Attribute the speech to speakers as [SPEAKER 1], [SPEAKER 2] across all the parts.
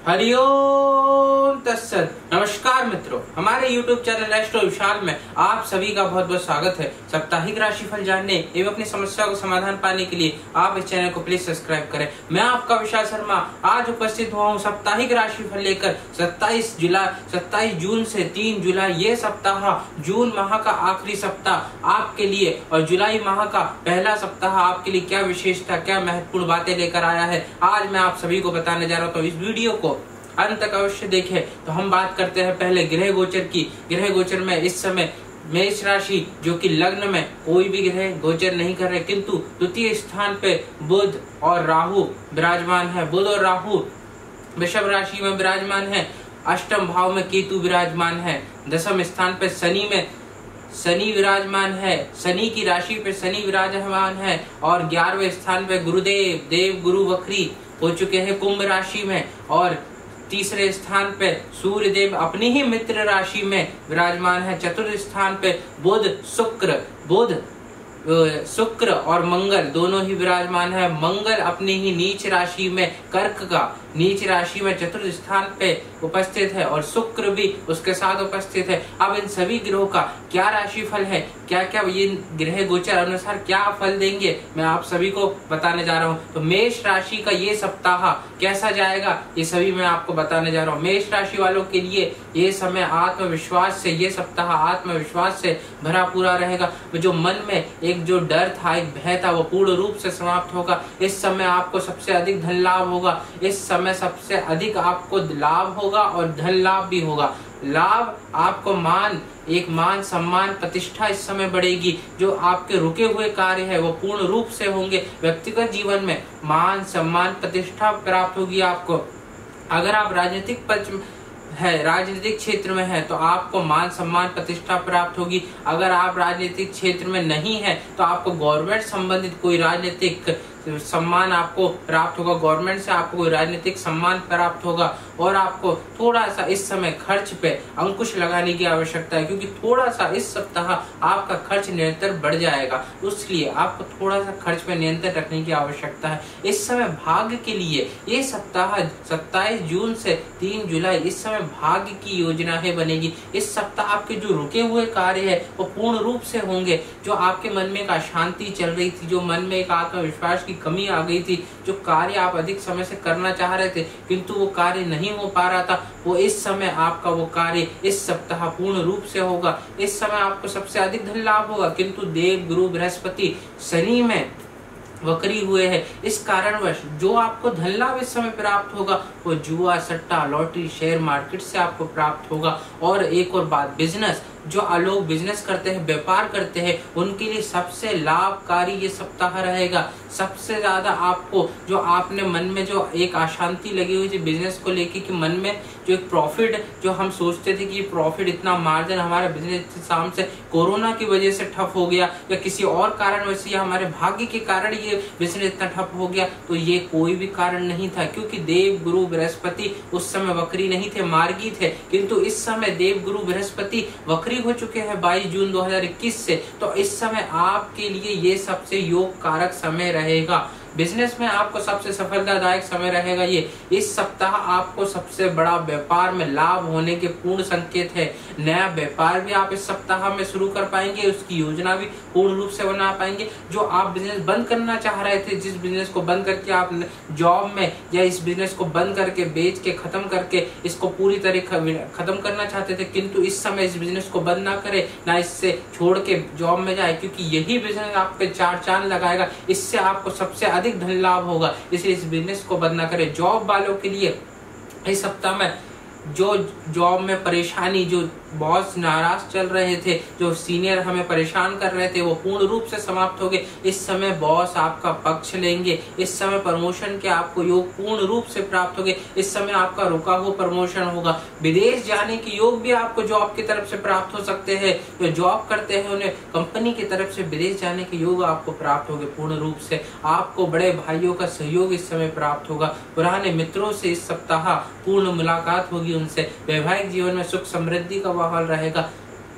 [SPEAKER 1] हरिओम तत्सत नमस्कार मित्रों, हमारे YouTube चैनल एस्ट्रो विशाल में आप सभी का बहुत बहुत स्वागत है। साप्ताहिक राशिफल जानने एवं अपनी समस्या को समाधान पाने के लिए आप इस चैनल को प्लीज़ सब्सक्राइब करें। मैं आपका विशाल शर्मा, आज उपस्थित हुआ हूँ साप्ताहिक राशिफल लेकर 27 जुलाई 27 जून से 3 जुलाई ये सप्ताह जून माह का आखिरी सप्ताह आपके लिए और जुलाई माह का पहला सप्ताह आपके लिए क्या विशेषता, क्या महत्वपूर्ण बातें लेकर आया है, आज मैं आप सभी को बताने जा रहा हूँ। तो इस वीडियो को अंत तक अवश्य देखें। तो हम बात करते हैं पहले गृह गोचर की। ग्रह गोचर में इस समय मेष राशि, जो कि लग्न में कोई भी ग्रह गोचर नहीं कर रहे, किंतु द्वितीय स्थान पे बुध और राहु विराजमान है। बुध और राहु वृषभ राशि में विराजमान है। अष्टम भाव में केतु विराजमान है। दसम स्थान पे शनि में शनि विराजमान है। शनि की राशि पे शनि विराजमान है। और ग्यारहवें स्थान पे गुरुदेव देव गुरु वक्री हो चुके हैं कुंभ राशि में। और तीसरे स्थान पे सूर्य देव अपनी ही मित्र राशि में विराजमान है। चतुर्थ स्थान पे बुध, शुक्र। बुध शुक्र और मंगल दोनों ही विराजमान है। मंगल अपनी ही नीच राशि में कर्क का नीच राशि में चतुर्थ स्थान पे उपस्थित है और शुक्र भी उसके साथ उपस्थित है। अब इन सभी ग्रहों का क्या राशि फल है? क्या क्या ये ग्रह गोचर अनुसार क्या फल देंगे? मैं आप सभी को बताने जा रहा हूँ। तो मेष राशि का ये सप्ताह कैसा जाएगा? ये सभी मैं आपको बताने जा रहा हूँ। मेष राशि वालों के लिए ये समय आत्मविश्वास से, ये सप्ताह आत्मविश्वास से भरा पूरा रहेगा। जो मन में एक जो डर था, एक भय था, वो पूर्ण रूप से समाप्त होगा। इस समय आपको सबसे अधिक धन लाभ होगा। इस समय समय सबसे अधिक आपको लाभ होगा और धन लाभ भी होगा। लाभ आपको मान, एक मान सम्मान प्रतिष्ठा इस समय बढ़ेगी। जो आपके रुके हुए कार्य है, वो पूर्ण रूप से होंगे। व्यक्तिगत जीवन में मान, सम्मान प्रतिष्ठा प्राप्त होगी आपको। अगर आप राजनीतिक पक्ष है, राजनीतिक क्षेत्र में है तो आपको मान, सम्मान प्रतिष्ठा प्राप्त होगी। अगर आप राजनीतिक क्षेत्र में नहीं है तो आपको गवर्नमेंट संबंधित कोई राजनीतिक सम्मान आपको प्राप्त होगा। गवर्नमेंट से आपको राजनीतिक सम्मान प्राप्त होगा और आपको थोड़ा सा इस समय खर्च पे अंकुश लगाने की आवश्यकता है, क्योंकि थोड़ा सा इस सप्ताह आपका खर्च निरंतर बढ़ जाएगा। उसलिए आपको थोड़ा सा खर्च पे नियंत्रण रखने की आवश्यकता है। इस समय भाग्य के लिए ये सप्ताह सत्ताईस जून से तीन जुलाई इस समय भाग्य की योजना है बनेगी। इस सप्ताह आपके जो रुके हुए कार्य है, वो पूर्ण रूप से होंगे। जो आपके मन में एक अशांति चल रही थी, जो मन में एक आत्मविश्वास कमी आ गई थी, जो कार्य आप अधिक समय से करना चाह रहे थे, किंतु वो कार्य नहीं हो पा रहा था। वो इस समय आपका वो कार्य इस सप्ताह पूर्ण रूप से होगा। इस समय आपको सबसे अधिक धन लाभ होगा, किंतु देव गुरु बृहस्पति शनि में वक्री हुए हैं। इस कारणवश जो आपको धन लाभ इस समय प्राप्त होगा, वो जुआ, सट्टा, लॉटरी, शेयर मार्केट से आपको प्राप्त होगा। और एक और बात, बिज़नेस। जो लोग बिज़नेस करते हैं, व्यापार करते हैं, उनके लिए सबसे लाभकारी ये सप्ताह रहेगा। सबसे ज़्यादा आपको जो आपने मन में जो एक अशांति लगी हुई थी बिज़नेस को लेके कि मन में जो एक प्रॉफिट जो हम सोचते थे कि प्रॉफिट इतना मार्जिन हमारा बिज़नेस शाम से कोरोना की वजह से ठप हो गया या किसी और कारण वैसे या हमारे भाग्य के कारण ये बिज़नेस इतना ठप हो गया तो ये कोई भी कारण नहीं था। क्योंकि देव गुरु बृहस्पति उस समय वक्री नहीं थे, मार्गी थे, किंतु इस समय देव गुरु बृहस्पति वक्री नौकरी हो चुके हैं 22 जून 2021 से तो इस समय आपके लिए ये सबसे योग कारक समय रहेगा। बिज़नेस में आपको सबसे सफलतादायक समय रहेगा ये। इस सप्ताह आपको सबसे बड़ा व्यापार में लाभ होने के पूर्ण संकेत है। नया व्यापार भी आप इस सप्ताह में शुरू कर पाएँगे, उसकी योजना भी पूर्ण रूप से बना पाएँगे। जो आप बिज़नेस बंद करना चाह रहे थे, जिस बिज़नेस को बंद करके आप जॉब में या इस बिज़नेस को बंद करके, बेच के, खत्म करके इसको पूरी तरह खत्म करना चाहते थे, किंतु इस समय इस बिज़नेस को बंद ना करे, ना इससे छोड़ के जॉब में जाए, क्योंकि यही बिज़नेस आपके चार चाँद लगाएगा। इससे आपको सबसे अधिक धन लाभ होगा। इसलिए इस बिज़नेस को बंद ना करें। जॉब वालों के लिए इस सप्ताह में जो जॉब में परेशानी, जो बॉस नाराज़ चल रहे थे। जो सीनियर हमें परेशान कर रहे थे, वो पूर्ण रूप से समाप्त हो गए। इस समय बॉस आपका पक्ष लेंगे। इस समय प्रमोशन के आपको योग पूर्ण रूप से प्राप्त हो गए। इस समय आपका रुका हुआ प्रमोशन होगा। विदेश जाने के योग भी आपको जॉब की तरफ़ से प्राप्त हो सकते हैं। जो जॉब करते हैं उन्हें कंपनी की तरफ़ से विदेश जाने के योग आपको प्राप्त होंगे पूर्ण रूप से। आपको बड़े भाइयों का सहयोग इस समय प्राप्त होगा। पुराने मित्रों से इस सप्ताह पूर्ण मुलाकात होगी उनसे। वैवाहिक जीवन में सुख समृद्धि का माहौल रहेगा।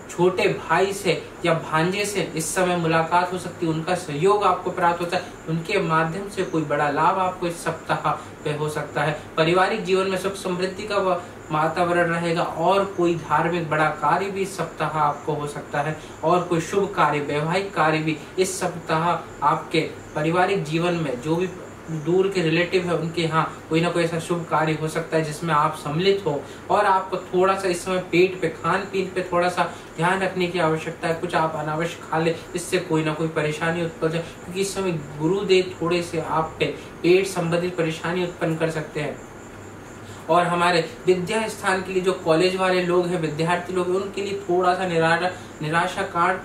[SPEAKER 1] छोटे भाई से या भांजे से इस समय मुलाकात हो सकती है। उनका सहयोग आपको प्राप्त होता है। उनके माध्यम से कोई बड़ा लाभ आपको इस सप्ताह पे हो सकता है। पारिवारिक जीवन में सुख समृद्धि का वातावरण रहेगा और कोई धार्मिक बड़ा कार्य भी इस सप्ताह आपको हो सकता है। और कोई शुभ कार्य, वैवाहिक कार्य भी इस सप्ताह आपके पारिवारिक जीवन में जो भी दूर के रिलेटिव है, उनके यहाँ कोई ना कोई ऐसा शुभ कार्य हो सकता है जिसमें आप सम्मिलित हो। और आपको थोड़ा सा इस समय पेट पे खान पीन पे थोड़ा सा ध्यान रखने की आवश्यकता है। कुछ आप अनावश्यक खा ले, इससे कोई ना कोई परेशानी उत्पन्न क्योंकि इस समय गुरुदेव थोड़े से आप पे पेट संबंधित परेशानी उत्पन्न कर सकते हैं। और हमारे विद्या स्थान के लिए जो कॉलेज वाले लोग हैं, विद्यार्थी लोग हैं, उनके लिए थोड़ा सा निराशा निराशा कार्ड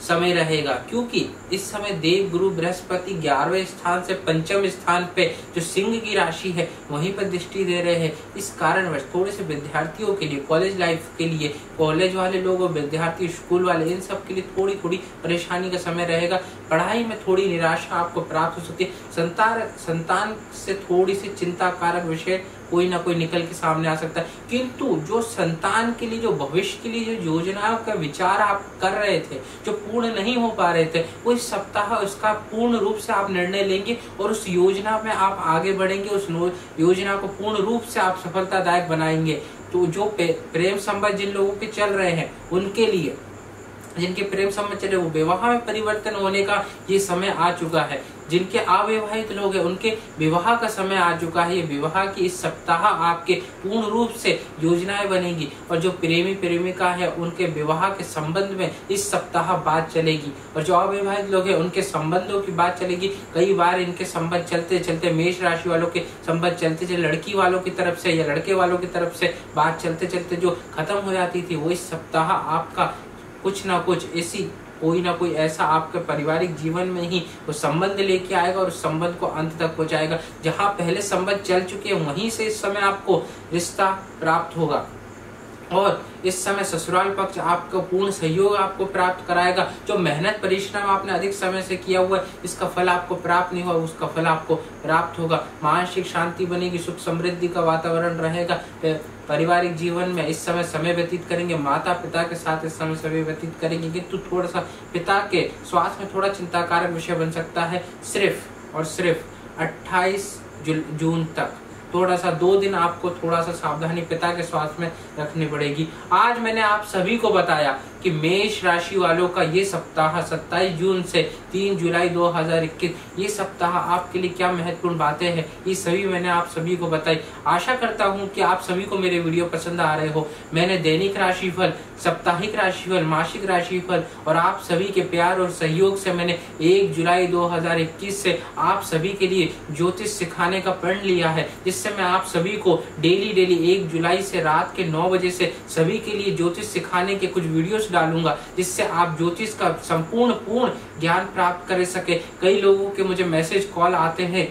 [SPEAKER 1] समय रहेगा, क्योंकि इस समय देव गुरु बृहस्पति ग्यारहवें स्थान से पंचम स्थान पे जो सिंह की राशि है, वहीं पर दृष्टि दे रहे हैं। इस कारणवश थोड़े से विद्यार्थियों के लिए कॉलेज लाइफ के लिए कॉलेज वाले लोग और विद्यार्थी स्कूल वाले, इन सब के लिए थोड़ी थोड़ी परेशानी का समय रहेगा। पढ़ाई में थोड़ी निराशा आपको प्राप्त हो सकती है। संतान संतान से थोड़ी सी चिंता कारक विषय कोई ना कोई निकल के सामने आ सकता है। किंतु जो संतान के लिए, जो भविष्य के लिए जो योजनाओं का विचार आप कर रहे थे, जो पूर्ण नहीं हो पा रहे थे वो इस सप्ताह उसका पूर्ण रूप से आप निर्णय लेंगे और उस योजना में आप आगे बढ़ेंगे, उस योजना को पूर्ण रूप से आप सफलतादायक बनाएँगे। तो जो प्रेम संबंध जिन लोगों के चल रहे हैं, उनके लिए, जिनके प्रेम संबंध चले, वो विवाह में परिवर्तन होने का ये समय आ चुका है। जिनके अविवाहित लोग हैं, उनके विवाह का समय आ चुका है। विवाह की इस सप्ताह आपके पूर्ण रूप से योजनाएँ बनेगी और जो प्रेमी प्रेमिका है, उनके विवाह के संबंध में इस सप्ताह बात चलेगी। और जो अविवाहित लोग हैं, उनके संबंधों की बात चलेगी। कई बार इनके संबंध चलते चलते मेष राशि वालों के संबंध चलते चलते लड़की वालों की तरफ़ से या लड़के वालों की तरफ़ से बात चलते चलते जो खत्म हो जाती थी, वो इस सप्ताह आपका कुछ ना कुछ ऐसी कोई ना कोई ऐसा आपके पारिवारिक जीवन में ही वो संबंध लेके आएगा और उस संबंध को अंत तक पहुंचाएगा। जहाँ पहले संबंध चल चुके हैं, वहीं से इस समय आपको रिश्ता प्राप्त होगा। और इस समय ससुराल पक्ष आपको पूर्ण सहयोग आपको प्राप्त कराएगा। जो मेहनत परिश्रम आपने अधिक समय से किया हुआ है, इसका फल आपको प्राप्त नहीं हुआ उसका फल आपको प्राप्त होगा। मानसिक शांति बनेगी, सुख समृद्धि का वातावरण रहेगा। पारिवारिक जीवन में इस समय समय व्यतीत करेंगे माता पिता के साथ इस समय समय व्यतीत करेंगे। किंतु थोड़ा सा पिता के स्वास्थ्य में थोड़ा चिंताकारक विषय बन सकता है। सिर्फ़ और सिर्फ़ 28 जून तक। थोड़ा सा दो दिन आपको थोड़ा सा सावधानी पिता के स्वास्थ्य में रखनी पड़ेगी। आज मैंने आप सभी को बताया कि मेष राशि वालों का ये सप्ताह 27 जून से 3 जुलाई 2021 ये सप्ताह आपके लिए क्या महत्वपूर्ण बातें हैं? ये सभी मैंने आप सभी को बताई। आशा करता हूँ कि आप सभी को मेरे वीडियो पसंद आ रहे हो। मैंने दैनिक राशिफल, साप्ताहिक राशिफल, मासिक राशिफल और आप सभी के प्यार और सहयोग से मैंने एक जुलाई 2021 से आप सभी के लिए ज्योतिष सिखाने का प्रण लिया है, जिससे मैं आप सभी को डेली डेली एक जुलाई से रात के नौ बजे से सभी के लिए ज्योतिष सिखाने के कुछ वीडियोस डालूँगा, जिससे आप ज्योतिष का संपूर्ण, पूर्ण ज्ञान प्राप्त कर सके। कई लोगों के मुझे मैसेज, कॉल आते हैं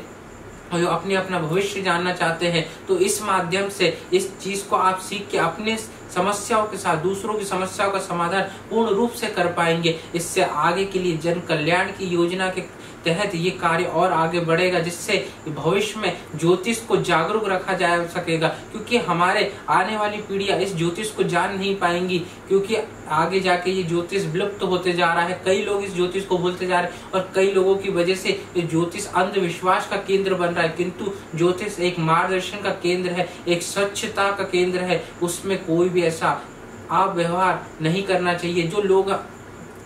[SPEAKER 1] और जो अपने अपना भविष्य जानना चाहते हैं तो इस माध्यम से इस चीज़ को आप सीख के अपने समस्याओं के साथ, दूसरों की समस्याओं का समाधान पूर्ण रूप से कर पाएँगे। इससे आगे के लिए जन कल्याण की योजना के तहत ये कार्य और आगे बढ़ेगा, जिससे भविष्य में ज्योतिष को जागरूक रखा जा सकेगा। क्योंकि हमारे आने वाली पीढ़ियाँ इस ज्योतिष को जान नहीं पाएँगी, क्योंकि आगे जाके ये ज्योतिष विलुप्त तो होते जा रहा है। कई लोग इस ज्योतिष को भूलते जा रहे हैं और कई लोगों की वजह से ये ज्योतिष अंधविश्वास का केंद्र बन रहा है। किंतु ज्योतिष एक मार्गदर्शन का केंद्र है, एक स्वच्छता का केंद्र है। उसमें कोई भी ऐसा आप व्यवहार नहीं करना चाहिए। जो लोग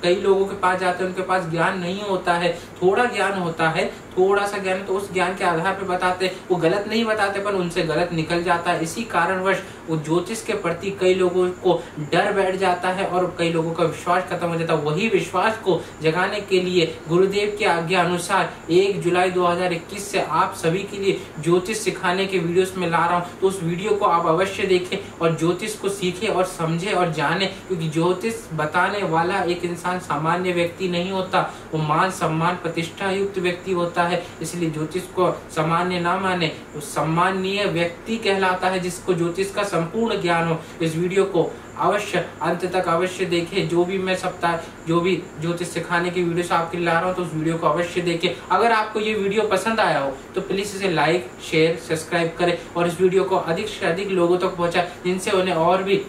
[SPEAKER 1] कई लोगों के पास जाते हैं, उनके पास ज्ञान नहीं होता है, थोड़ा ज्ञान होता है थोड़ा सा ज्ञान तो उस ज्ञान के आधार पर बताते। वो गलत नहीं बताते, पर उनसे गलत निकल जाता है। इसी कारणवश वो ज्योतिष के प्रति कई लोगों को डर बैठ जाता है और कई लोगों का विश्वास खत्म हो जाता है। वही विश्वास को जगाने के लिए गुरुदेव की आज्ञा अनुसार एक जुलाई 2021 से आप सभी के लिए ज्योतिष सिखाने के वीडियोस में ला रहा हूँ। तो उस वीडियो को आप अवश्य देखें और ज्योतिष को सीखे और समझे और जाने, क्योंकि ज्योतिष बताने वाला एक इंसान सामान्य व्यक्ति नहीं होता। वो मान सम्मान प्रतिष्ठा युक्त व्यक्ति होता है। इसलिए ज्योतिष को सामान्य ना माने सम्माननीय व्यक्ति कहलाता है जिसको ज्योतिष का संपूर्ण ज्ञान हो। इस वीडियो को अवश्य, अंत तक अवश्य देखें। जो भी मैं सप्ताह, जो भी ज्योतिष सिखाने की वीडियो आपके लिए ला रहा हूँ तो उस वीडियो को अवश्य देखें। अगर आपको ये वीडियो पसंद आया हो तो प्लीज़ इसे लाइक, शेयर, सब्सक्राइब करें और इस वीडियो को अधिक से अधिक लोगों तक पहुँचा जिनसे उन्हें और भी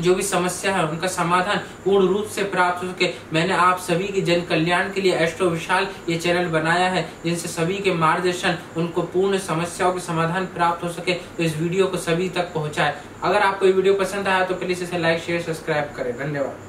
[SPEAKER 1] जो भी समस्या है, उनका समाधान पूर्ण रूप से प्राप्त हो सके। मैंने आप सभी के जन कल्याण के लिए एस्ट्रो विशाल ये चैनल बनाया है, जिनसे सभी के मार्गदर्शन, उनको पूर्ण समस्याओं के समाधान प्राप्त हो सके तो इस वीडियो को सभी तक पहुँचाए। अगर आपको ये वीडियो पसंद आया तो प्लीज़ इसे लाइक, शेयर, सब्सक्राइब करें। धन्यवाद।